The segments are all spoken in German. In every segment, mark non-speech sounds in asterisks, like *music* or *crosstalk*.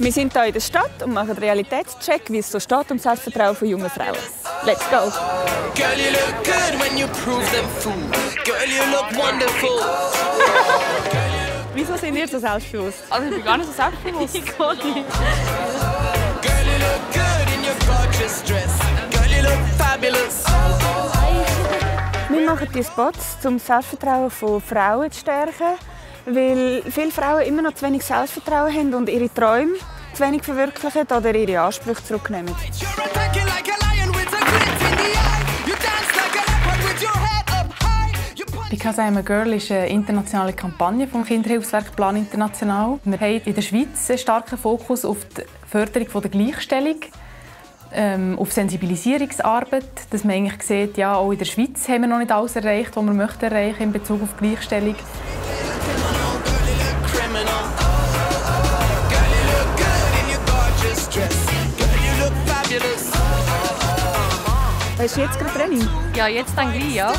Wir sind hier in der Stadt und machen einen Realitätscheck, wie es so steht um das Selbstvertrauen von jungen Frauen. Let's go! Girl, you look good when you prove them fools. Girl, you look wonderful. Wieso sind ihr so selbstbewusst? Also ich bin gar nicht so selbstbewusst. *laughs* Ich gar nicht. Girl, you look good in your gorgeous dress. Girl, you look fabulous. Wir machen die Spots, um das Selbstvertrauen von Frauen zu stärken, weil viele Frauen immer noch zu wenig Selbstvertrauen haben und ihre Träume zu wenig verwirklichen oder ihre Ansprüche zurücknehmen. Because I'm a Girl ist eine internationale Kampagne vom Kinderhilfswerk Plan International. Wir haben in der Schweiz einen starken Fokus auf die Förderung der Gleichstellung, ähm, auf Sensibilisierungsarbeit, dass man eigentlich sieht, ja, auch in der Schweiz haben wir noch nicht alles erreicht, was wir möchten erreichen in Bezug auf Gleichstellung. criminal. Hast du jetzt gerade Training? Ja, jetzt dann gleich, ja.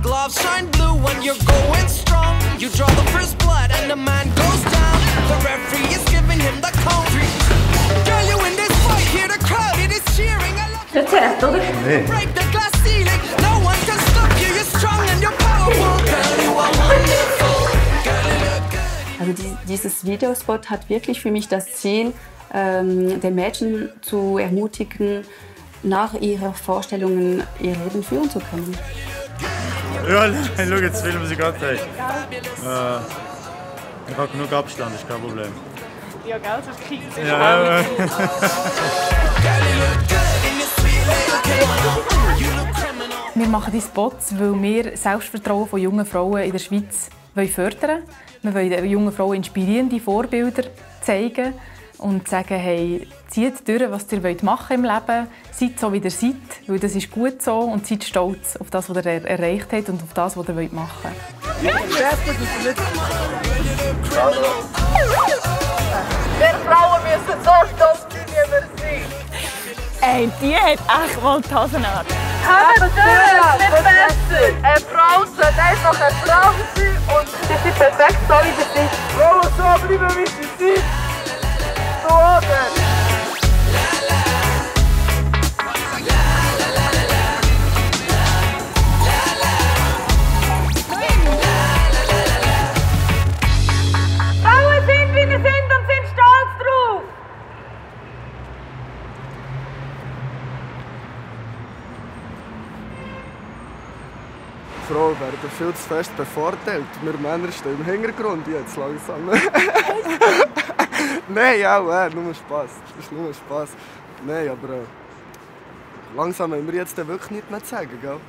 Gloves shine blue when you're going strong. You draw the first blood and the man goes down. The referee is giving him the count. Girl, you in this fight, hear the crowd, it is cheering. I love Verzerrt, oder? break the glass ceiling. No one can stop you. You're strong and you're powerful. Girl, you are wonderful. Girl, you look good. Also die, dieses Videospot hat wirklich für mich das Ziel, ähm, den Mädchen zu ermutigen, nach ihren Vorstellungen ihr Leben führen zu können. Ja, *laughs* schau jetzt filmen sie gerade. Äh, ich habe genug Abstand, ist kein Problem. Ja, gell, so kickt Ja, ja. Wir machen die Spots, weil wir das Selbstvertrauen von jungen Frauen in der Schweiz wollen fördern wollen. Wir wollen jungen Frauen inspirierende Vorbilder zeigen und sagen, hey, zieht durch, was ihr machen wollt im Leben. Seid so, wie ihr seid, weil das ist gut so und seid stolz auf das, was ihr er erreicht habt und auf das, was ihr machen wollt. Ey, die hat echt mal die Hosen an. Eine Frauen werden viel zu fest bevorteilt. Wir Männer stehen im Hintergrund jetzt langsam. *laughs* Nein, auch, äh, nur Spaß. Das ist nur Spaß. Nein, aber äh, langsam haben wir jetzt wirklich nichts mehr zu sagen, gell?